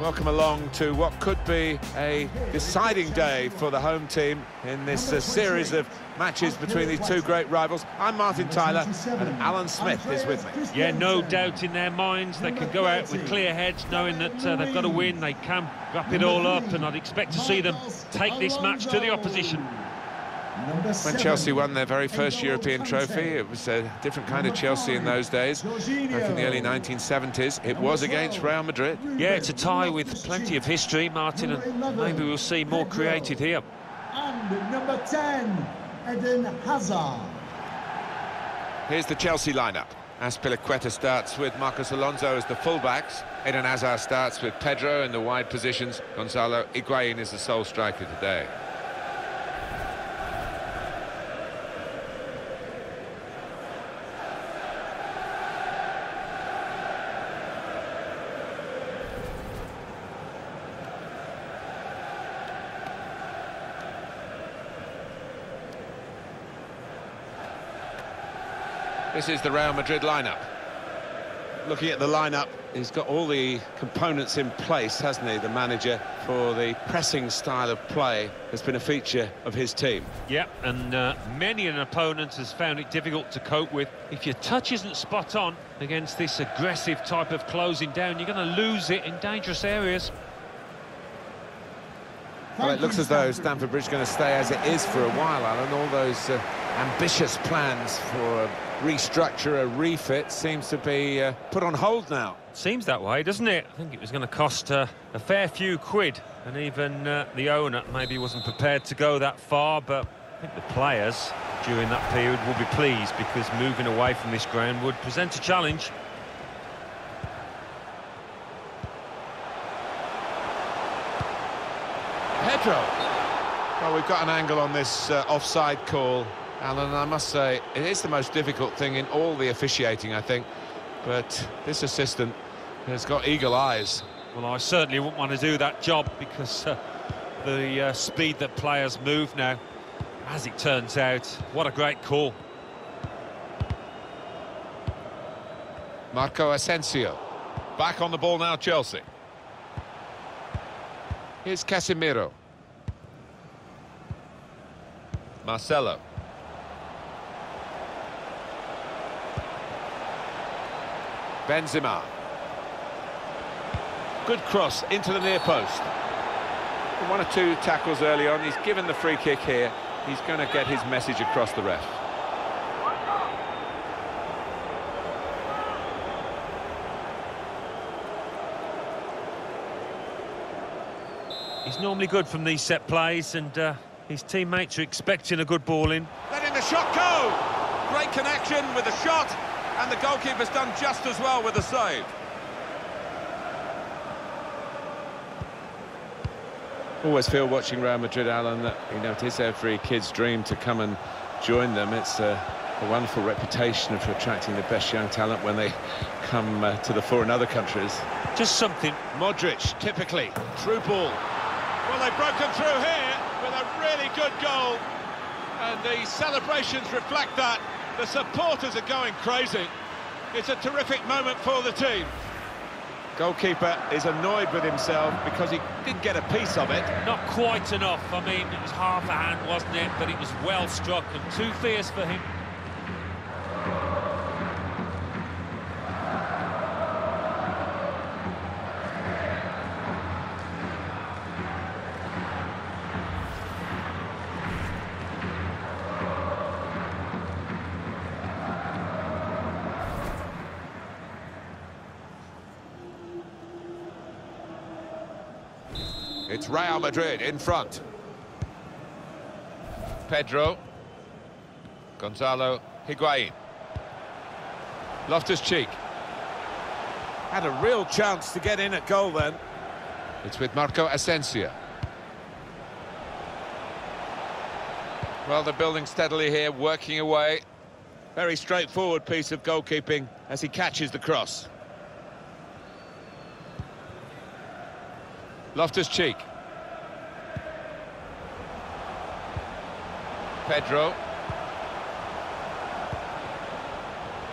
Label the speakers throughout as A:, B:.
A: welcome along to what could be a deciding day for the home team in this uh, series of matches between these two great rivals. I'm Martin Tyler, and Alan Smith is with me.
B: Yeah, no doubt in their minds. They can go out with clear heads, knowing that uh, they've got to win. They can wrap it all up, and I'd expect to see them take this match to the opposition.
A: When Chelsea won their very first European trophy, it was a different kind of Chelsea in those days. Back in the early 1970s, it was against Real Madrid.
B: Yeah, it's a tie with plenty of history, Martin, and maybe we'll see more created here.
C: And number 10, Eden Hazard.
A: Here's the Chelsea lineup. Azpilicueta starts with Marcos Alonso as the fullbacks. Eden Hazard starts with Pedro in the wide positions. Gonzalo Higuain is the sole striker today. This is the Real Madrid lineup. Looking at the lineup, he's got all the components in place, hasn't he, the manager, for the pressing style of play has been a feature of his team.
B: Yeah, and uh, many an opponent has found it difficult to cope with. If your touch isn't spot on against this aggressive type of closing down, you're going to lose it in dangerous areas.
A: Well, it looks as though Stamford Bridge is going to stay as it is for a while, Alan. All those uh, ambitious plans for a restructure, a refit, seems to be uh, put on hold now.
B: Seems that way, doesn't it? I think it was going to cost uh, a fair few quid, and even uh, the owner maybe wasn't prepared to go that far, but I think the players during that period will be pleased because moving away from this ground would present a challenge.
A: Pedro. Well, we've got an angle on this uh, offside call, Alan, I must say, it is the most difficult thing in all the officiating, I think. But this assistant has got eagle eyes.
B: Well, I certainly wouldn't want to do that job because uh, the uh, speed that players move now, as it turns out, what a great call.
A: Marco Asensio. Back on the ball now, Chelsea. Here's Casemiro. Marcelo. Benzema. Good cross into the near post. One or two tackles early on. He's given the free kick here. He's going to get his message across the ref.
B: He's normally good from these set plays, and uh, his teammates are expecting a good ball in.
A: Letting the shot go! Great connection with the shot, and the goalkeeper's done just as well with the save. Always feel watching Real Madrid, Alan, that you know it is every kid's dream to come and join them. It's a, a wonderful reputation for attracting the best young talent when they come uh, to the fore in other countries.
B: Just something.
A: Modric, typically, through ball. Well, they've broken through here with a really good goal, and the celebrations reflect that. The supporters are going crazy. It's a terrific moment for the team. Goalkeeper is annoyed with himself because he did get a piece of it.
B: Not quite enough. I mean, it was half a hand, wasn't it? But it was well struck and too fierce for him.
A: It's Madrid in front. Pedro. Gonzalo Higuain. Loftus-Cheek. Had a real chance to get in at goal then. It's with Marco Asensio. Well, they're building steadily here, working away. Very straightforward piece of goalkeeping as he catches the cross. Loftus-Cheek. Pedro.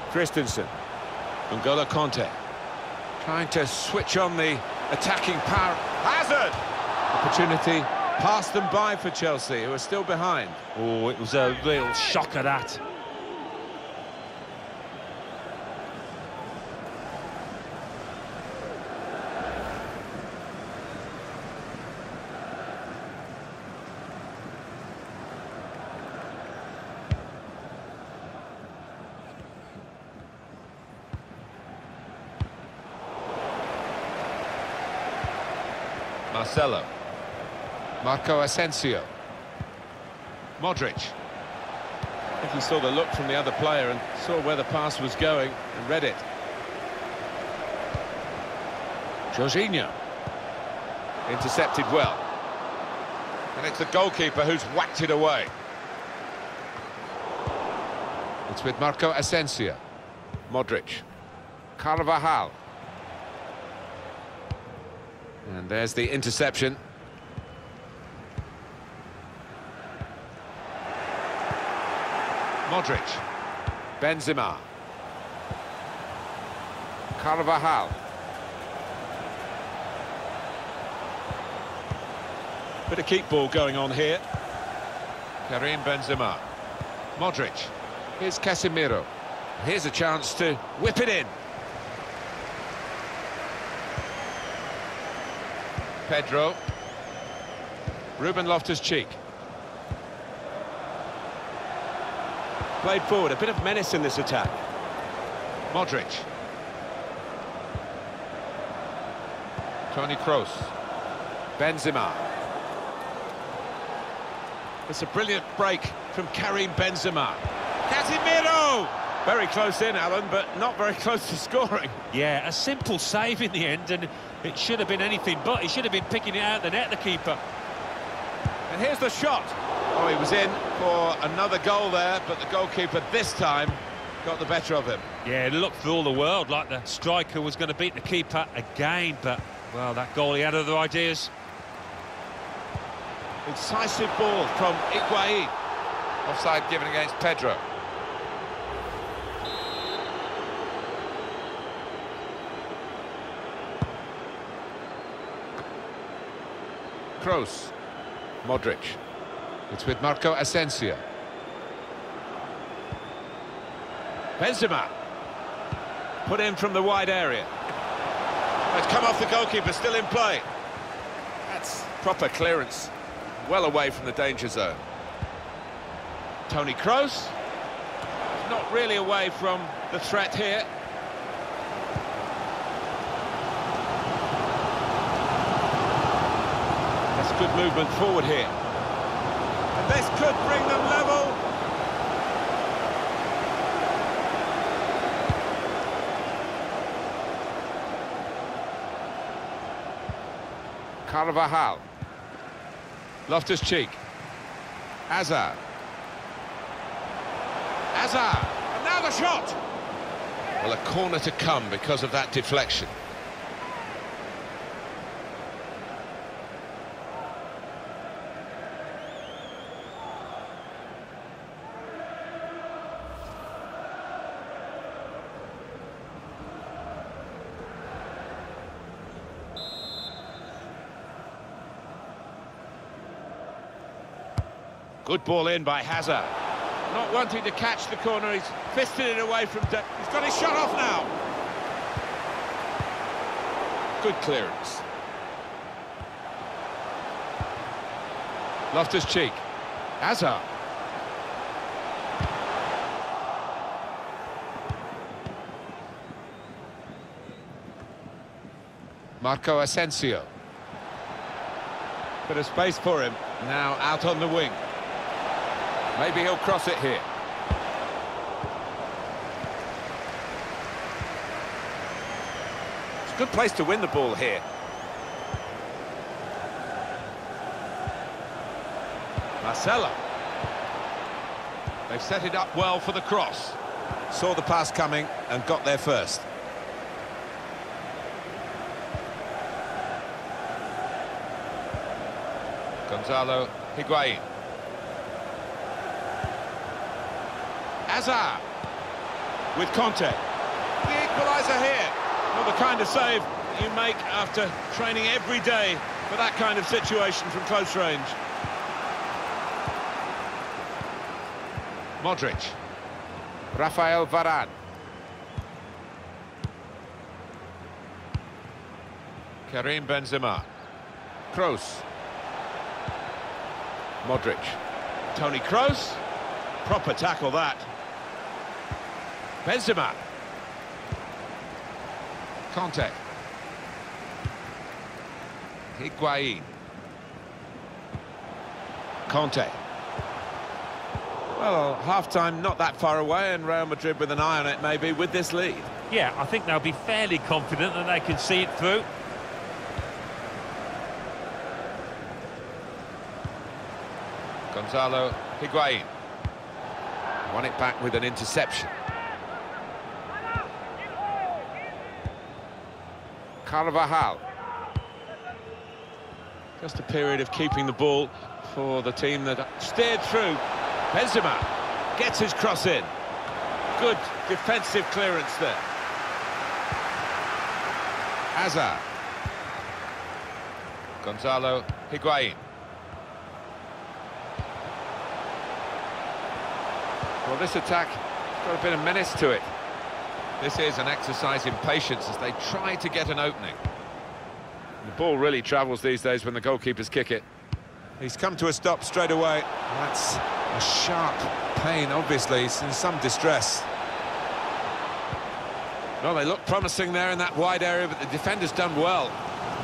A: Christensen. N'Golo Kanté. Trying to switch on the attacking power. Hazard! Opportunity passed them by for Chelsea, who are still behind.
B: Oh, it was a real shocker, that.
A: Marcelo. Marco Asensio. Modric. I think he saw the look from the other player and saw where the pass was going and read it. Jorginho. Intercepted well. And it's the goalkeeper who's whacked it away. It's with Marco Asensio. Modric. Carvajal. And there's the interception. Modric. Benzema. Carvajal. Bit of keep ball going on here. Karim Benzema. Modric. Here's Casemiro. Here's a chance to whip it in. Pedro. Ruben Loftus-Cheek. Played forward, a bit of menace in this attack. Modric. Toni Kroos. Benzema. It's a brilliant break from Karim Benzema. Casemiro! Very close in, Alan, but not very close to scoring.
B: Yeah, a simple save in the end, and it should have been anything but. He should have been picking it out the net, the keeper.
A: And here's the shot. Oh, he was in for another goal there, but the goalkeeper this time got the better of him.
B: Yeah, it looked for all the world like the striker was going to beat the keeper again, but, well, that goalie had other ideas.
A: Incisive ball from Higuain. Offside given against Pedro. Kroos. Modric. It's with Marco Asensio. Benzema. Put in from the wide area. It's come off the goalkeeper, still in play. That's proper clearance. Well away from the danger zone. Toni Kroos. Not really away from the threat here. Good movement forward here. And this could bring them level. Carvajal. Loftus-Cheek. Hazard. Hazard. And now the shot. Well, a corner to come because of that deflection. Good ball in by Hazard. Not wanting to catch the corner, he's fisted it away from... De he's got his shot off now. Good clearance. Loftus-Cheek. Hazard. Marco Asensio. Bit of space for him. Now out on the wing. Maybe he'll cross it here. It's a good place to win the ball here. Marcelo. They've set it up well for the cross. Saw the pass coming and got there first. Gonzalo Higuain. Hazard with Kanté. The equaliser here. Not the kind of save you make after training every day for that kind of situation from close range. Modric. Rafael Varane. Karim Benzema. Kroos. Modric. Toni Kroos. Proper tackle that. Benzema. Kanté. Higuain. Kanté. Well, half-time not that far away, and Real Madrid with an eye on it, maybe, with this lead.
B: Yeah, I think they'll be fairly confident that they can see it through.
A: Gonzalo Higuain. Won it back with an interception. Carvajal. Just a period of keeping the ball for the team that steered through. Benzema gets his cross in. Good defensive clearance there. Hazard. Gonzalo Higuain. Well, this attack has got a bit of menace to it. This is an exercise in patience as they try to get an opening. The ball really travels these days when the goalkeepers kick it. He's come to a stop straight away. That's a sharp pain, obviously. He's in some distress. Well, they look promising there in that wide area, but the defender's done well.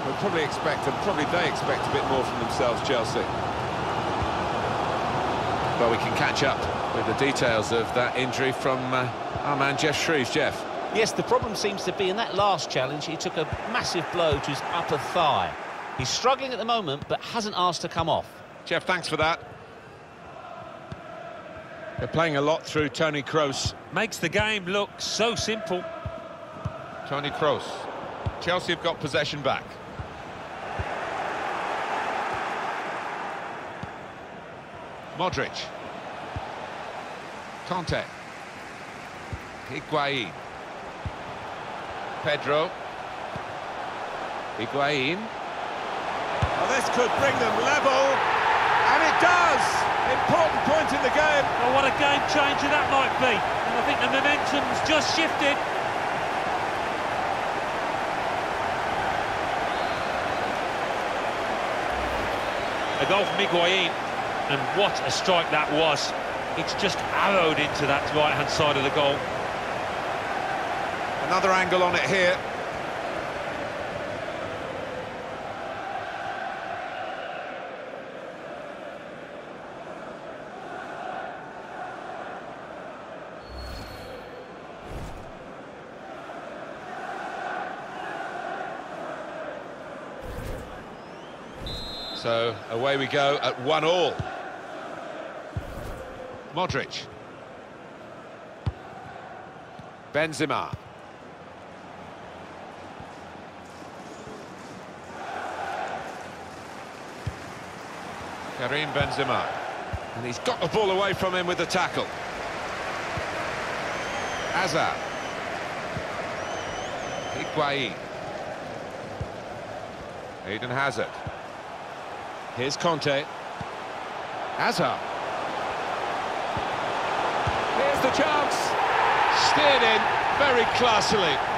A: We'll probably expect, and probably they expect a bit more from themselves, Chelsea. But we can catch up with the details of that injury from uh, our man Jeff Shreeves. Jeff.
D: Yes, the problem seems to be in that last challenge, he took a massive blow to his upper thigh. He's struggling at the moment, but hasn't asked to come off.
A: Jeff, thanks for that. They're playing a lot through Toni Kroos.
B: Makes the game look so simple.
A: Toni Kroos. Chelsea have got possession back. Modric. Kanté. Higuain. Pedro. Higuain. Well, this could bring them level, and it does! Important point in the game.
B: Well, what a game changer that might be. And I think the momentum's just shifted. A goal from Higuain, and what a strike that was. It's just arrowed into that right-hand side of the goal.
A: Another angle on it here. So away we go at one all. Modric. Benzema. Karim Benzema. And he's got the ball away from him with the tackle. Hazard. Higuain. Eden Hazard. Here's Kanté. Hazard. Here's the chance. Steered in very classily.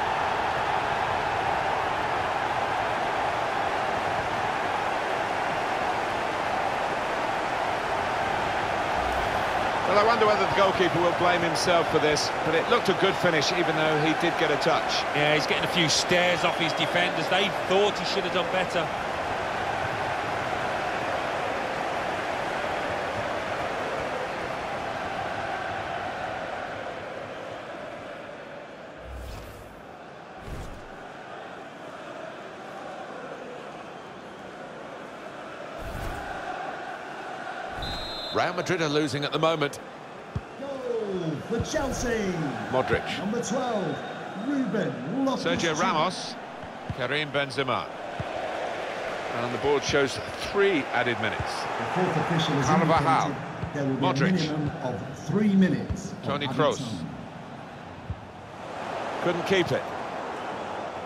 A: Well, I wonder whether the goalkeeper will blame himself for this, but it looked a good finish, even though he did get a touch.
B: Yeah, he's getting a few stares off his defenders. They thought he should have done better.
A: Real Madrid are losing at the moment.
C: Goal for Chelsea.
A: Modric.
C: Number 12, Ruben Lopez.
A: Sergio Ramos. Karim Benzema. And the board shows three added minutes.
C: The fourth official has
A: Carvajal.
C: there will be
A: Modric.
C: a minimum of three minutes. of
A: Toni Kroos. Couldn't keep it.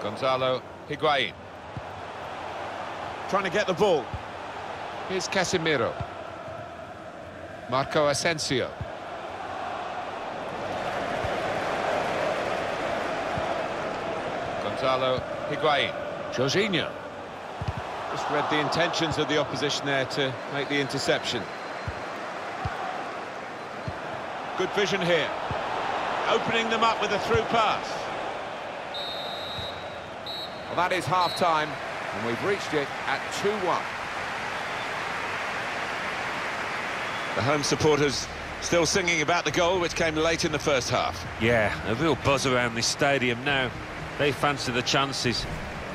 A: Gonzalo Higuain. Trying to get the ball. Here's Casemiro. Marco Asensio. Gonzalo Higuain. Jorginho. Just read the intentions of the opposition there to make the interception. Good vision here. Opening them up with a through pass.
E: Well, that is half-time, and we've reached it at 2-1.
A: The home supporters still singing about the goal, which came late in the first half.
B: Yeah, a real buzz around this stadium now. They fancy the chances,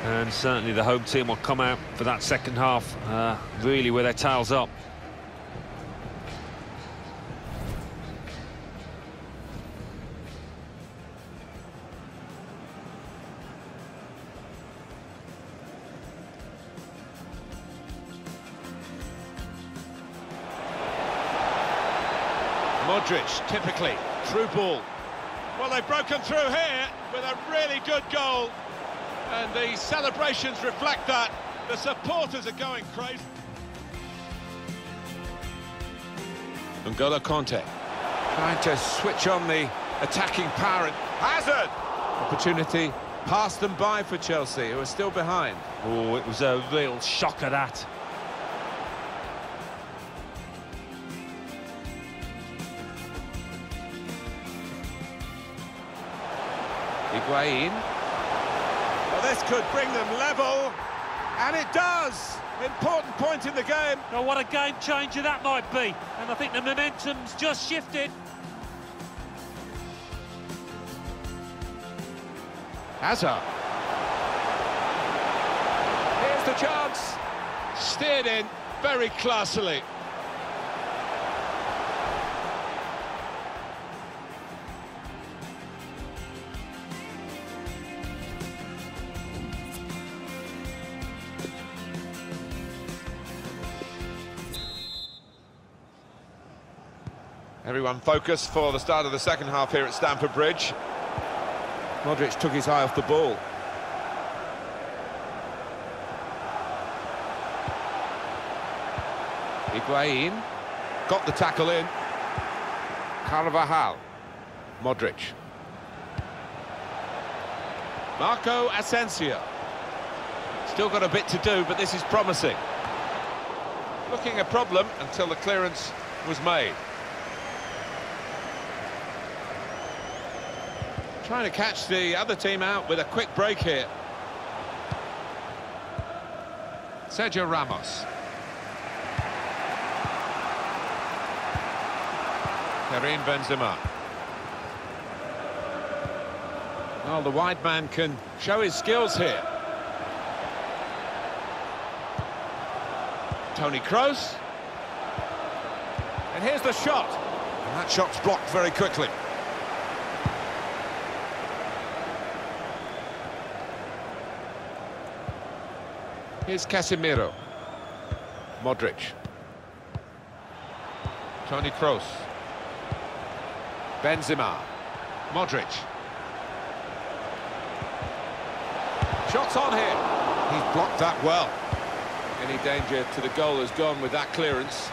B: and certainly the home team will come out for that second half, uh, really with their tails up.
A: Modric, typically, through ball. Well, they've broken through here with a really good goal. And the celebrations reflect that. The supporters are going crazy. N'Golo Kanté.
E: Trying to switch on the attacking power. Hazard! Opportunity passed them by for Chelsea, who are still behind.
B: Oh, it was a real shocker, that.
E: Higuain.
A: Well, this could bring them level. And it does. Important point in the game.
B: Oh, what a game changer that might be. And I think the momentum's just shifted.
E: Hazard. Here's the chance.
A: Steered in very classily. Everyone focused for the start of the second half here at Stamford Bridge.
E: Modric took his eye off the ball. Higuain got the tackle in. Carvajal. Modric.
A: Marco Asensio. Still got a bit to do, but this is promising. Looking a problem until the clearance was made. Trying to catch the other team out with a quick break here. Sergio Ramos. Karim Benzema. Well, the wide man can show his skills here. Toni Kroos. And here's the shot. And that shot's blocked very quickly. Here's Casemiro. Modric. Toni Kroos. Benzema. Modric. Shots on here. He's blocked that well. Any danger to the goal has gone with that clearance.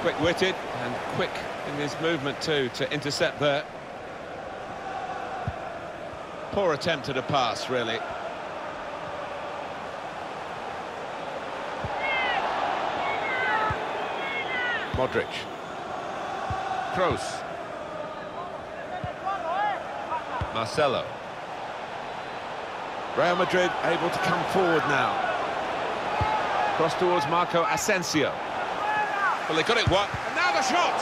A: Quick-witted and quick in his movement too to intercept there. Poor attempt at a pass, really. Modric. Kroos. Marcelo. Real Madrid able to come forward now. Cross towards Marco Asensio. Well, they got it what? And now the shot!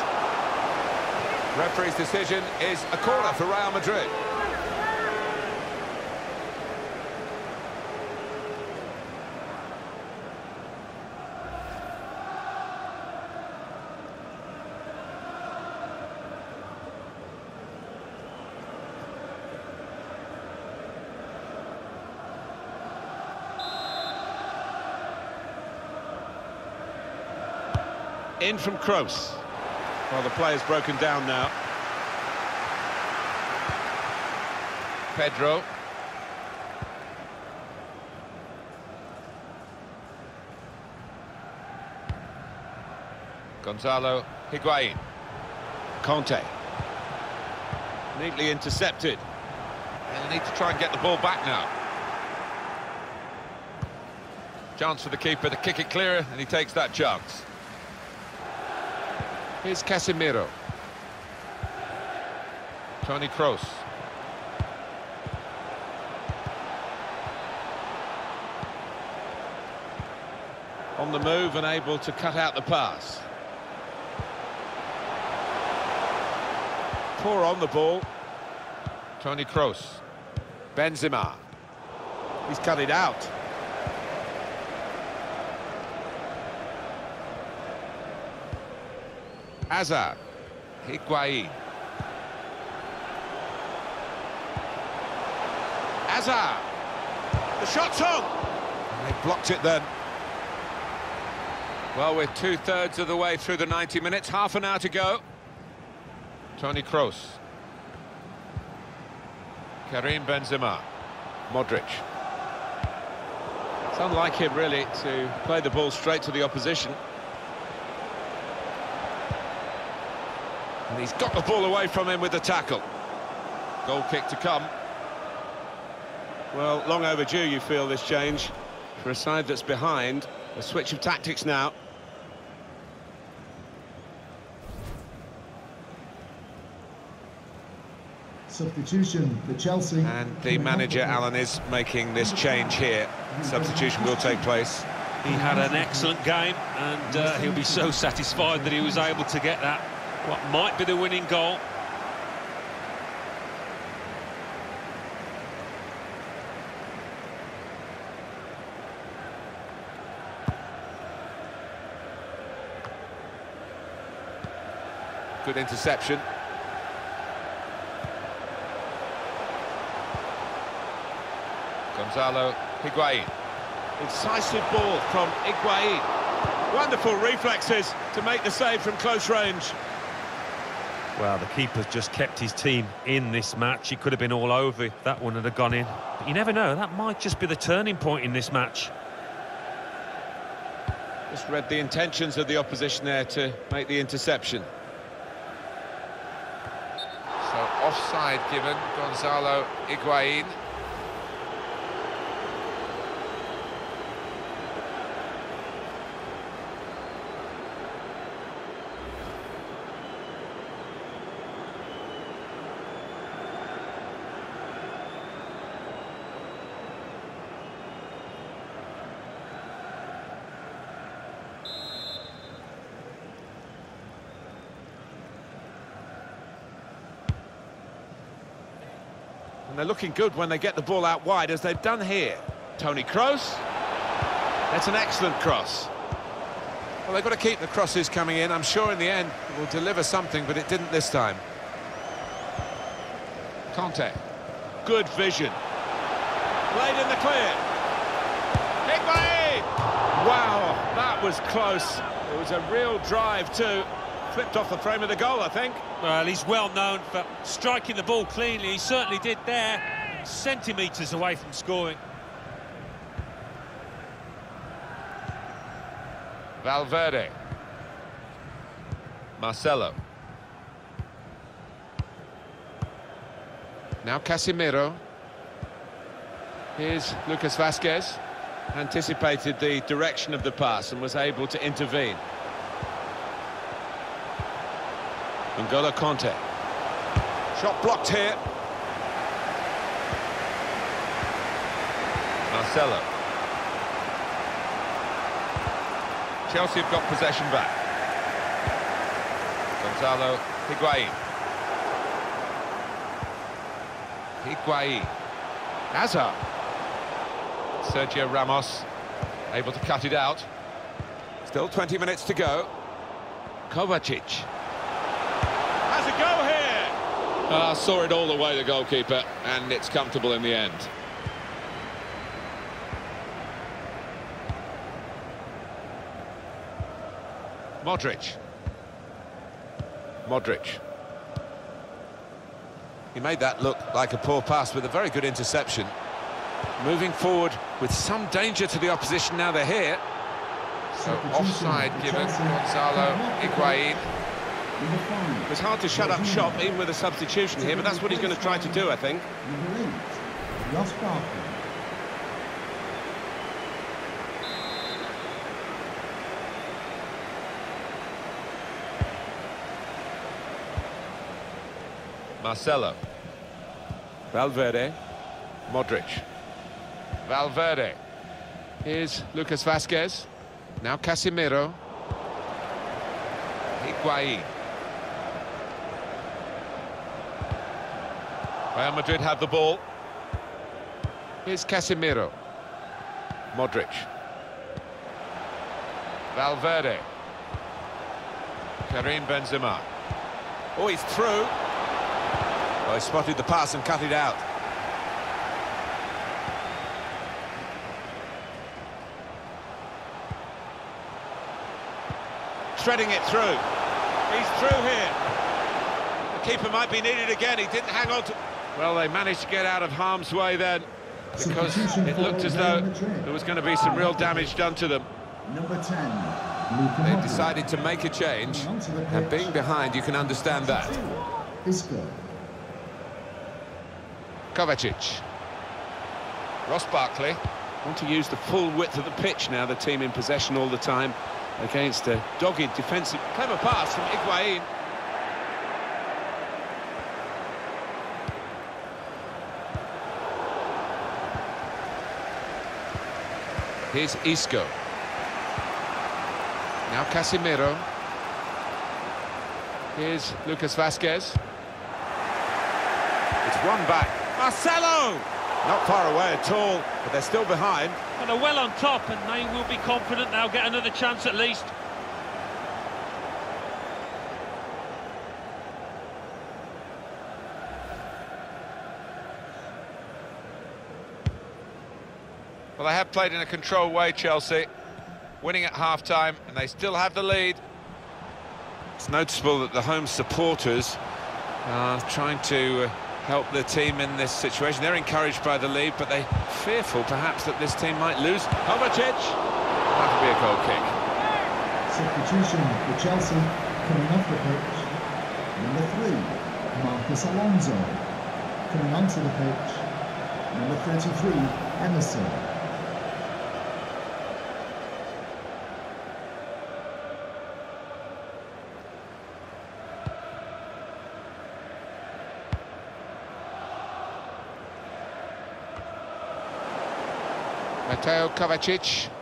E: Referee's decision is a corner for Real Madrid.
A: In from Kroos. Well, the play is broken down now. Pedro. Gonzalo Higuain. Kanté. Neatly intercepted. They'll need to try and get the ball back now. Chance for the keeper to kick it clear, and he takes that chance. Here's Casemiro. Toni Kroos. On the move and able to cut out the pass. Poor on the ball. Toni Kroos. Benzema. He's cut it out. Hazard. Higuain. Hazard. The shot's on. And they blocked it then. Well, we're two-thirds of the way through the 90 minutes, half an hour to go. Toni Kroos. Karim Benzema. Modric. It's unlike him, really, to play the ball straight to the opposition. And he's got the ball away from him with the tackle. Goal kick to come. Well, long overdue, you feel, this change. For a side that's behind, a switch of tactics now.
C: Substitution for Chelsea.
A: And the manager, Alan, is making this change here. Substitution will take place.
B: He had an excellent game, and uh, he'll be so satisfied that he was able to get that, what might be the winning goal.
A: Good interception. Gonzalo Higuain. Incisive ball from Higuain. Wonderful reflexes to make the save from close range.
B: Well, the keeper's just kept his team in this match. He could have been all over if that one had gone in. But you never know, that might just be the turning point in this match.
A: Just read the intentions of the opposition there to make the interception. So offside given, Gonzalo Higuain. They're looking good when they get the ball out wide, as they've done here. Toni Kroos. That's an excellent cross. Well, they've got to keep the crosses coming in. I'm sure in the end it will deliver something, but it didn't this time. Kanté. Good vision. Played in the clear. Higuain! Wow, that was close. It was a real drive too. Flipped off the frame of the goal, I think.
B: Well, he's well known for striking the ball cleanly. He certainly did there. Centimetres away from scoring.
A: Valverde. Marcelo. Now Casemiro. Here's Lucas Vasquez. Anticipated the direction of the pass and was able to intervene. N'Golo Kanté. Shot blocked here. Marcelo. Chelsea have got possession back. Gonzalo Higuain. Higuain. Hazard. Sergio Ramos able to cut it out. Still 20 minutes to go. Kovacic. Has a go here.
F: Ah, saw it all the way, the goalkeeper, and it's comfortable in the end.
A: Modric. Modric. He made that look like a poor pass with a very good interception. Moving forward with some danger to the opposition now they're here. So offside given Gonzalo Higuain.
C: Number five.
A: It's hard to shut up shop even with a substitution here, but that's what he's going to try to do, I think.
C: Ross Barkley.
A: Marcelo. Valverde. Modric. Valverde. Here's Lucas Vasquez. Now Casemiro. Higuain. Real Madrid have the ball. Here's Casemiro. Modric. Valverde. Karim Benzema. Oh, he's through. Oh, he spotted the pass and cut it out.
G: Threading it through. He's through here. The keeper might be needed again. He didn't hang on to...
A: Well, they managed to get out of harm's way then because it looked as though there was going to be some real damage done to them.
C: Number 10,
A: They decided to make a change, and being behind, you can understand that. Kovacic. Ross Barkley. Want to use the full width of the pitch now, the team in possession all the time against a dogged defensive. Clever pass from Higuain. Here's Isco. Now Casemiro. Here's Lucas Vasquez. It's one back. Marcelo! Not far away at all, but they're still behind.
B: And they're well on top, and they will be confident they'll get another chance at least.
A: Well, they have played in a controlled way, Chelsea, winning at half-time, and they still have the lead. It's noticeable that the home supporters are trying to uh, help the team in this situation. They're encouraged by the lead, but they're fearful, perhaps, that this team might lose. Kovacic! That would be a goal kick.
C: Substitution for Chelsea coming off the pitch. Number three, Marcos Alonso. Coming onto the pitch. Number 33, Emerson.
A: Mateo Kovacic.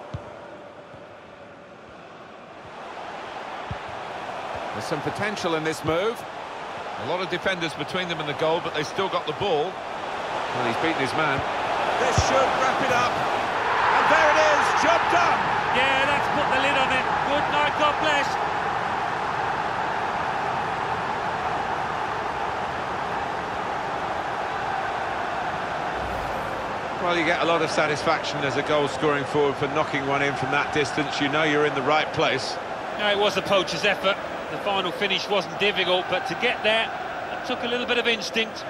A: There's some potential in this move. A lot of defenders between them and the goal, but they still got the ball. Well, he's beaten his man.
G: This should wrap it up. And there it is, job done.
B: Yeah, that's put the lid on it. Good night, God bless.
A: Well, you get a lot of satisfaction as a goal-scoring forward for knocking one in from that distance. You know you're in the right place.
B: It was the poacher's effort. The final finish wasn't difficult, but to get there, it took a little bit of instinct.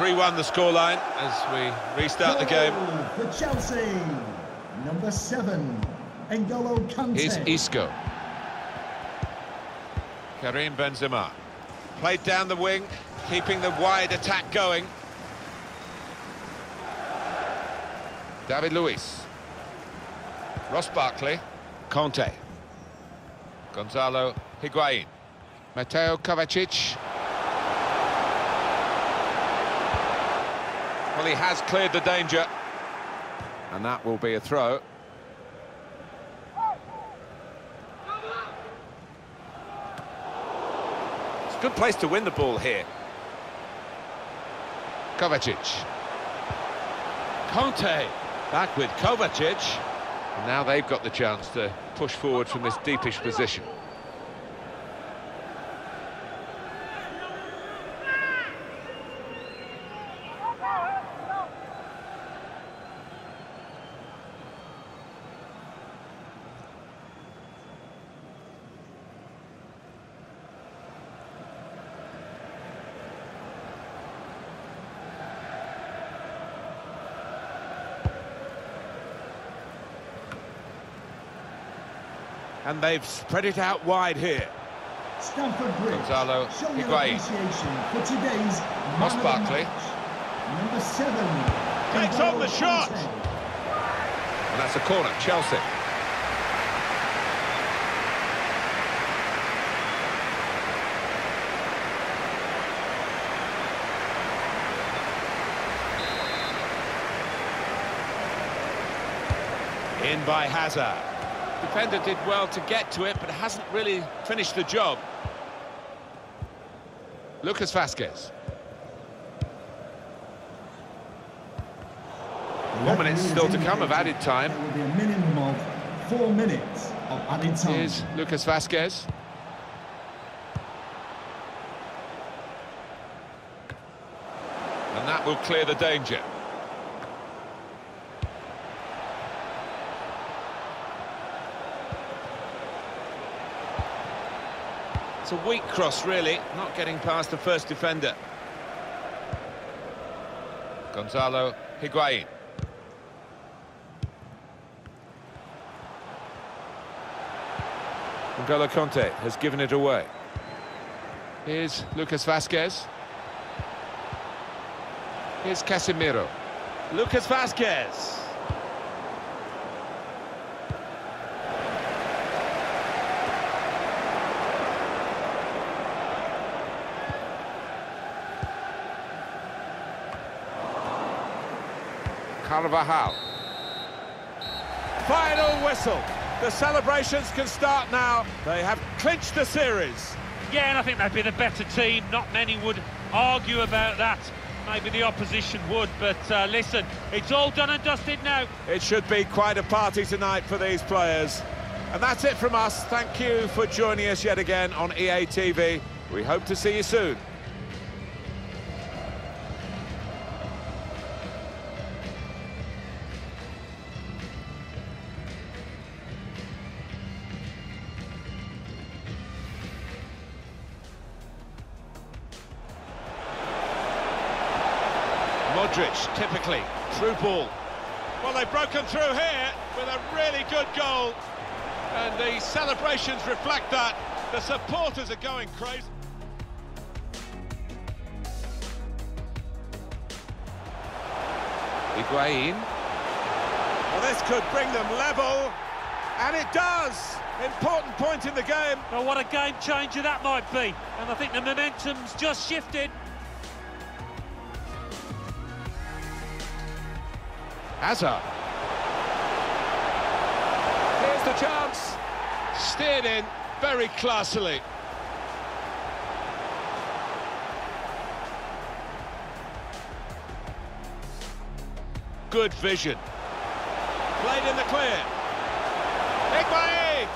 G: Three-one the scoreline as we restart the game.
C: Goal For Chelsea. Number seven, N'Golo Kanté.
A: Here's Isco. Karim Benzema.
G: Played down the wing, keeping the wide attack going.
A: David Luiz. Ross Barkley.
G: Kanté.
A: Gonzalo Higuain. Mateo Kovacic. Well, he has cleared the danger. And that will be a throw. It's a good place to win the ball here. Kovacic.
G: Kanté. Back with Kovacic.
A: And now they've got the chance to push forward from this deepish position.
E: And they've spread it out wide here.
C: Stamford Bridge.
E: Gonzalo Higuain.
C: for today's man
E: Ross Barkley.
C: Number seven.
A: Takes
C: Gonzalo
A: on the shot.
E: And that's a corner, Chelsea. In by Hazard. Defender did well to get to it, but hasn't really finished the job. Lucas Vázquez. Four minutes still to come of added time.
C: Will be a minimum of four minutes of added time.
E: Here's Lucas Vázquez. And that will clear the danger. It's a weak cross, really, not getting past the first defender. Gonzalo Higuain. N'Golo Kanté has given it away. Here's Lucas Vázquez. Here's Casemiro.
A: Lucas Vázquez.
E: Carvajal.
A: Final whistle. The celebrations can start now. They have clinched the series.
B: Yeah, and I think they've been a better team. Not many would argue about that. Maybe the opposition would, but uh, listen, it's all done and dusted now.
A: It should be quite a party tonight for these players. And that's it from us. Thank you for joining us yet again on EA TV. We hope to see you soon. Through here with a really good goal. And the celebrations reflect that. The supporters are going crazy.
E: Higuain.
A: Well, this could bring them level. And it does. Important point in the game.
B: Well, what a game changer that might be. And I think the momentum's just shifted.
E: Hazard.
A: Here's the chance. Steered in very classily. Good vision. Played in the clear. Higuain!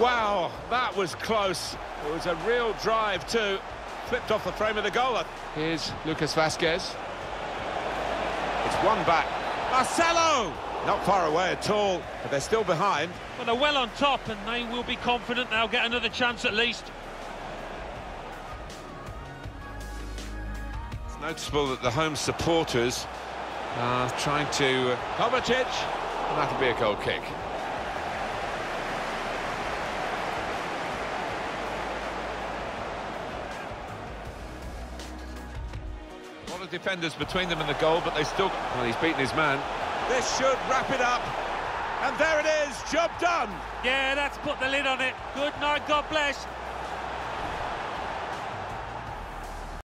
A: Wow, that was close. It was a real drive too. Flipped off the frame of the goal.
E: Here's Lucas Vázquez. It's one back.
A: Marcelo! Not far away at all, but they're still behind.
B: Well, they're well on top, and they will be confident they'll get another chance at least.
E: It's noticeable that the home supporters are trying to...
A: Uh, Kovacic.
E: And that'll be a goal kick. A lot of defenders between them and the goal, but they still... Well, he's beaten his man.
A: This should wrap it up. And there it is, job done.
B: Yeah, that's put the lid on it. Good night, God bless.